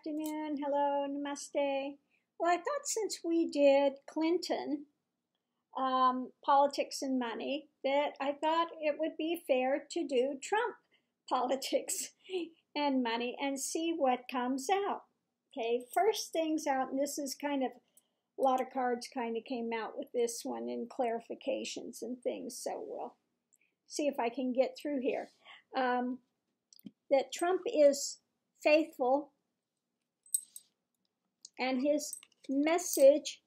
afternoon. Hello, namaste. Well, I thought since we did Clinton, um, politics and money, that I thought it would be fair to do Trump politics and money and see what comes out. Okay, first things out, and this is kind of a lot of cards kind of came out with this one in clarifications and things, so we'll see if I can get through here. Um, that Trump is faithful and his message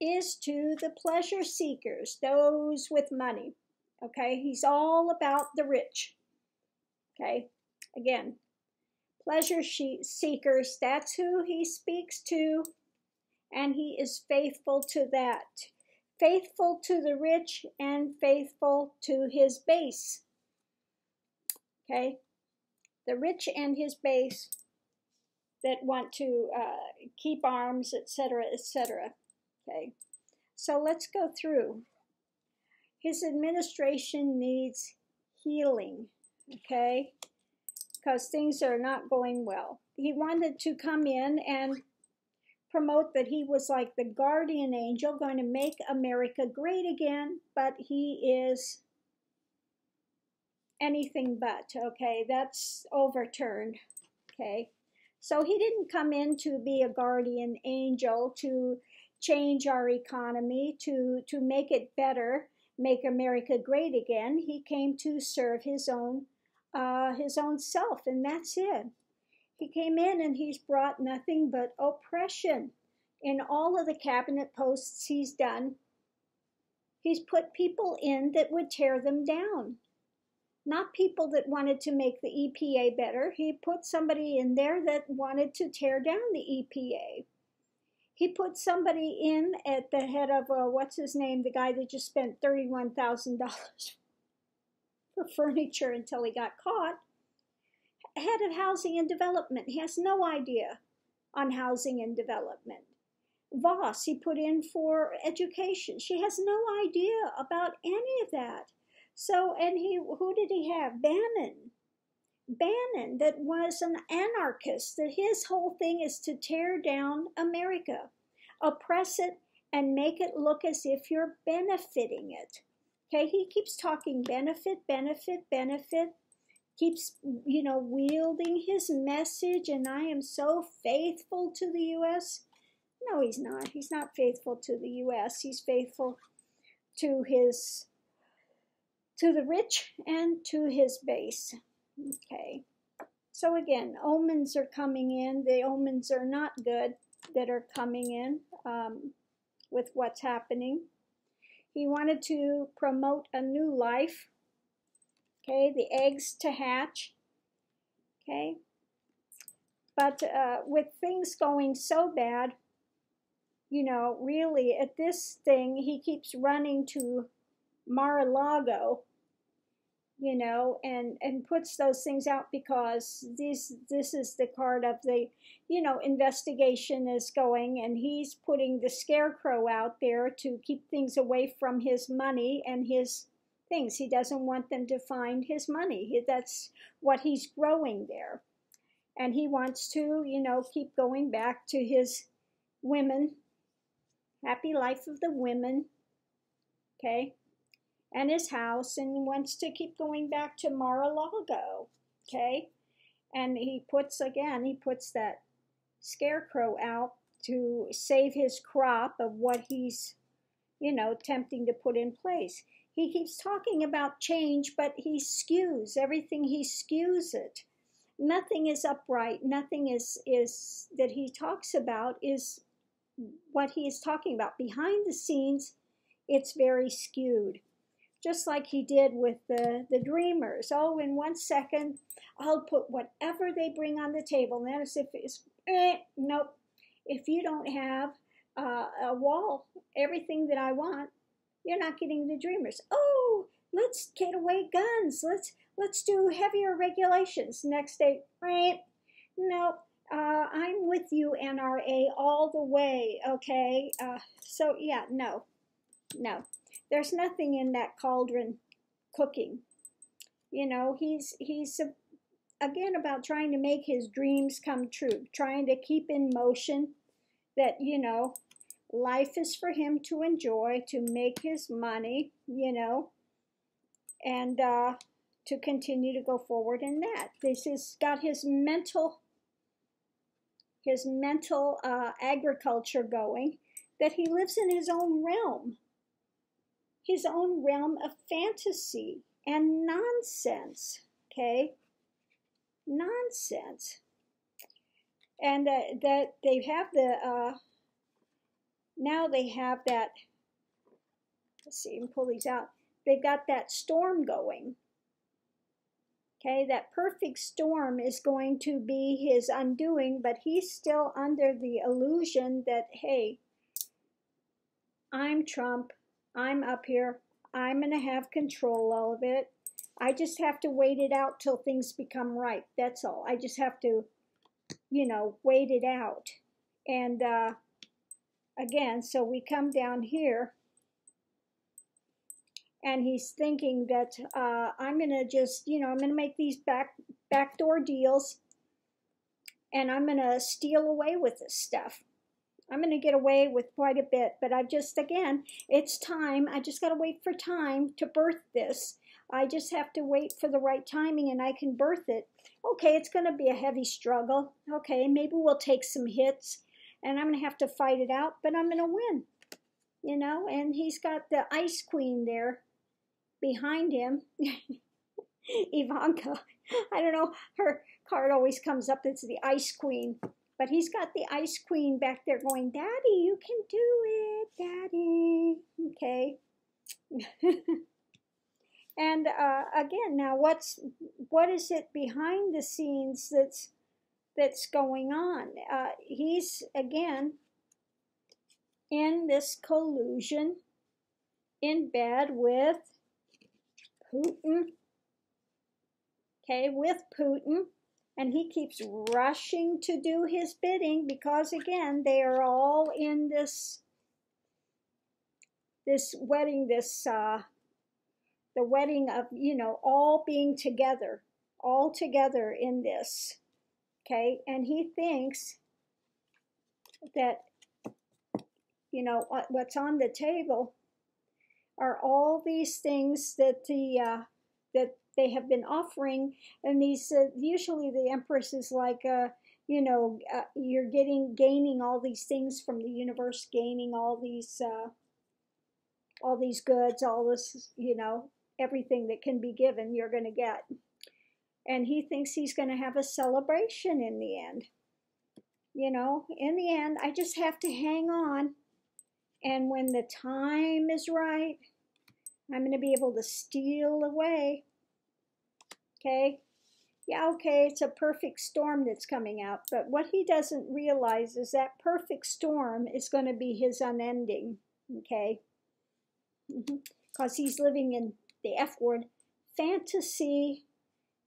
is to the pleasure seekers, those with money. Okay, he's all about the rich. Okay, again, pleasure seekers, that's who he speaks to, and he is faithful to that. Faithful to the rich and faithful to his base. Okay, the rich and his base that want to uh, keep arms, etc., etc. Okay, so let's go through. His administration needs healing, okay, because things are not going well. He wanted to come in and promote that he was like the guardian angel going to make America great again, but he is anything but, okay? That's overturned, okay? So he didn't come in to be a guardian angel to change our economy, to, to make it better, make America great again. He came to serve his own, uh, his own self, and that's it. He came in and he's brought nothing but oppression. In all of the cabinet posts he's done, he's put people in that would tear them down not people that wanted to make the EPA better. He put somebody in there that wanted to tear down the EPA. He put somebody in at the head of, uh, what's his name, the guy that just spent $31,000 for furniture until he got caught. Head of Housing and Development. He has no idea on housing and development. Voss, he put in for education. She has no idea about any of that. So, and he, who did he have? Bannon. Bannon, that was an anarchist, that his whole thing is to tear down America, oppress it, and make it look as if you're benefiting it. Okay, he keeps talking benefit, benefit, benefit, keeps, you know, wielding his message, and I am so faithful to the U.S. No, he's not. He's not faithful to the U.S., he's faithful to his to the rich and to his base. Okay. So again, omens are coming in. The omens are not good that are coming in um, with what's happening. He wanted to promote a new life. Okay, the eggs to hatch. Okay. But uh, with things going so bad, you know, really at this thing, he keeps running to Mar-a-Lago you know, and and puts those things out because this this is the card of the, you know, investigation is going, and he's putting the scarecrow out there to keep things away from his money and his things. He doesn't want them to find his money. That's what he's growing there, and he wants to, you know, keep going back to his women, happy life of the women. Okay, and his house and wants to keep going back to Mar-a-Lago. Okay. And he puts, again, he puts that scarecrow out to save his crop of what he's, you know, attempting to put in place. He keeps talking about change, but he skews everything. He skews it. Nothing is upright. Nothing is is that he talks about is what he is talking about. Behind the scenes, it's very skewed just like he did with the, the dreamers. Oh, in one second, I'll put whatever they bring on the table. And as if it's, eh, nope. If you don't have uh, a wall, everything that I want, you're not getting the dreamers. Oh, let's get away guns. Let's let's do heavier regulations. Next day, right? Nope. Uh, I'm with you, NRA, all the way. Okay. Uh, so yeah, no, no. There's nothing in that cauldron cooking. You know, he's he's a, again about trying to make his dreams come true, trying to keep in motion that, you know, life is for him to enjoy, to make his money, you know, and uh, to continue to go forward in that. This has got his mental his mental uh, agriculture going that he lives in his own realm, his own realm of fantasy and nonsense. Okay, nonsense, and uh, that they have the uh, now they have that. Let's see, and pull these out. They've got that storm going. Okay, that perfect storm is going to be his undoing, but he's still under the illusion that, hey, I'm Trump. I'm up here. I'm going to have control of it. I just have to wait it out till things become right. That's all. I just have to, you know, wait it out. And uh, again, so we come down here and he's thinking that uh, I'm going to just, you know, I'm going to make these back backdoor deals and I'm going to steal away with this stuff. I'm going to get away with quite a bit, but I've just, again, it's time. I just got to wait for time to birth this. I just have to wait for the right timing and I can birth it. Okay, it's going to be a heavy struggle. Okay, maybe we'll take some hits and I'm going to have to fight it out, but I'm going to win. You know, and he's got the ice queen there behind him. Ivanka, I don't know, her card always comes up, it's the ice queen. But he's got the ice queen back there going, Daddy, you can do it, Daddy. Okay. and uh, again, now what's what is it behind the scenes that's that's going on? Uh, he's again in this collusion in bed with Putin. Okay, with Putin and he keeps rushing to do his bidding because again they are all in this this wedding this uh the wedding of you know all being together all together in this okay? And he thinks that you know what's on the table are all these things that the uh, that they have been offering, and these uh, usually the empress is like, uh, you know, uh, you're getting gaining all these things from the universe, gaining all these uh, all these goods, all this, you know, everything that can be given, you're going to get. And he thinks he's going to have a celebration in the end. You know, in the end, I just have to hang on. And when the time is right, I'm going to be able to steal away Okay? Yeah, okay, it's a perfect storm that's coming out, but what he doesn't realize is that perfect storm is going to be his unending, okay? Because mm-hmm. he's living in the F word, fantasy,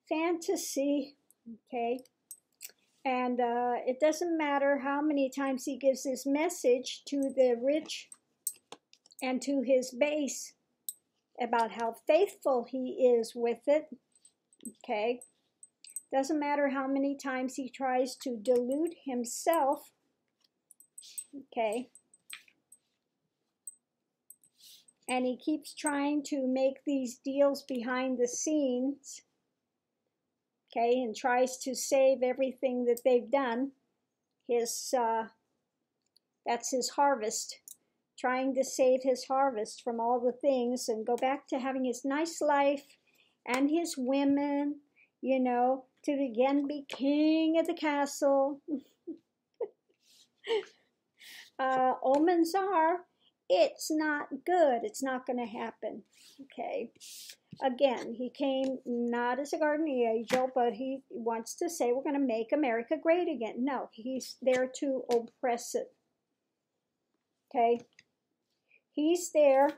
fantasy, okay? And uh, it doesn't matter how many times he gives this message to the rich and to his base about how faithful he is with it Okay? Doesn't matter how many times he tries to dilute himself. Okay? And he keeps trying to make these deals behind the scenes. Okay? And tries to save everything that they've done. His, uh, that's his harvest trying to save his harvest from all the things and go back to having his nice life and his women, you know, to again be king of the castle. uh, omens are, it's not good. It's not going to happen. Okay. Again, he came not as a guardian angel, but he wants to say we're going to make America great again. No, he's there to oppress it. Okay. He's there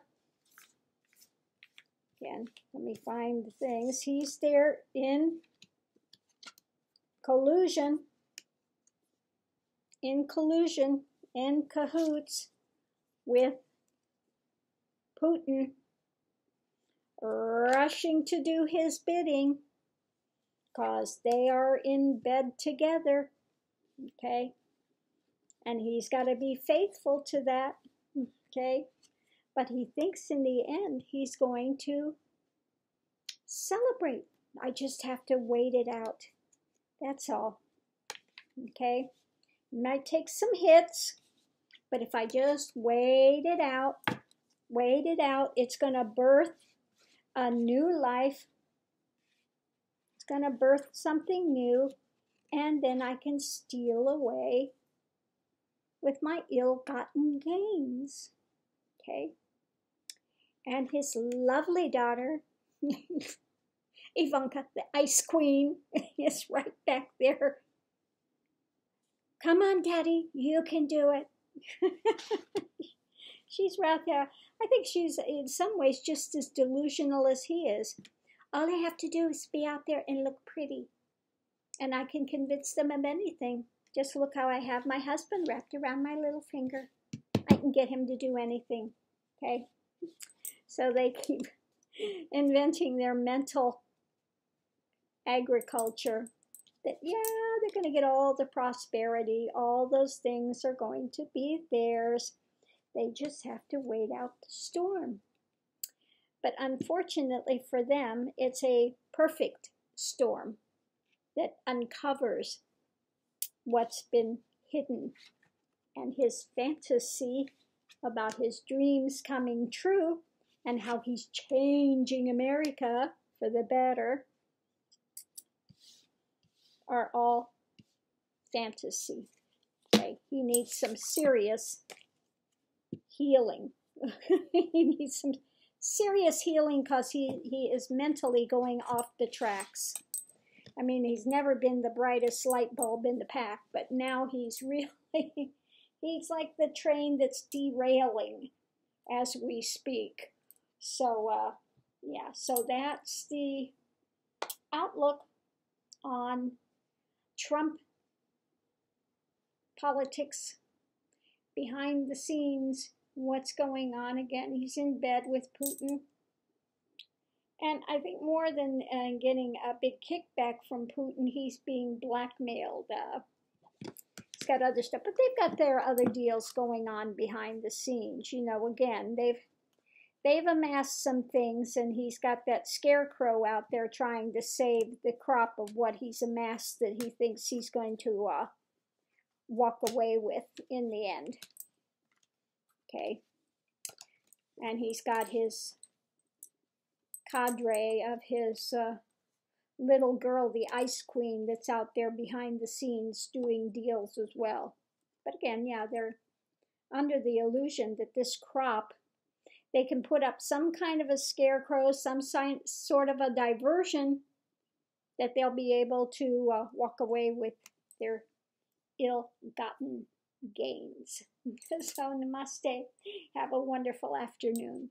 again. Let me find the things. He's there in collusion, in collusion, in cahoots with Putin, rushing to do his bidding. because they are in bed together. Okay? And he's got to be faithful to that. Okay? But he thinks in the end he's going to celebrate. I just have to wait it out. That's all. Okay? Might take some hits, but if I just wait it out, wait it out, it's going to birth a new life. It's going to birth something new, and then I can steal away with my ill gotten gains. Okay? And his lovely daughter, Ivanka, the ice queen, is right back there. Come on, Daddy, you can do it. she's right there. I think she's in some ways just as delusional as he is. All I have to do is be out there and look pretty, and I can convince them of anything. Just look how I have my husband wrapped around my little finger. I can get him to do anything. Okay? So they keep inventing their mental agriculture that, yeah, they're going to get all the prosperity, all those things are going to be theirs. They just have to wait out the storm. But unfortunately for them, it's a perfect storm that uncovers what's been hidden. And his fantasy about his dreams coming true and how he's changing America for the better are all fantasy. Okay, he needs some serious healing. he needs some serious healing because he, he is mentally going off the tracks. I mean, he's never been the brightest light bulb in the pack, but now he's really, he's like the train that's derailing as we speak. So, uh, yeah, so that's the outlook on Trump politics behind the scenes, what's going on again. He's in bed with Putin. And I think more than uh, getting a big kickback from Putin, he's being blackmailed. Uh, he's got other stuff, but they've got their other deals going on behind the scenes. You know, again, they've they've amassed some things, and he's got that scarecrow out there trying to save the crop of what he's amassed that he thinks he's going to uh, walk away with in the end. Okay, and he's got his cadre of his uh, little girl, the Ice Queen, that's out there behind the scenes doing deals as well. But again, yeah, they're under the illusion that this crop, they can put up some kind of a scarecrow, some sort of a diversion that they'll be able to uh, walk away with their ill-gotten gains. so namaste. Have a wonderful afternoon.